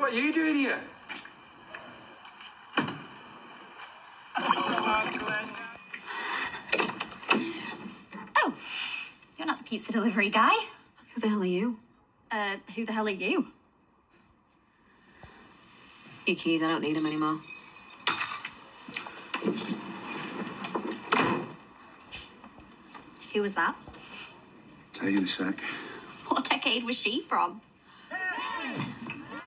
What are you doing here? Oh, you're not the pizza delivery guy. Who the hell are you? Uh, who the hell are you? Your keys, I don't need them anymore. Who was that? Tell you in a sec. What decade was she from?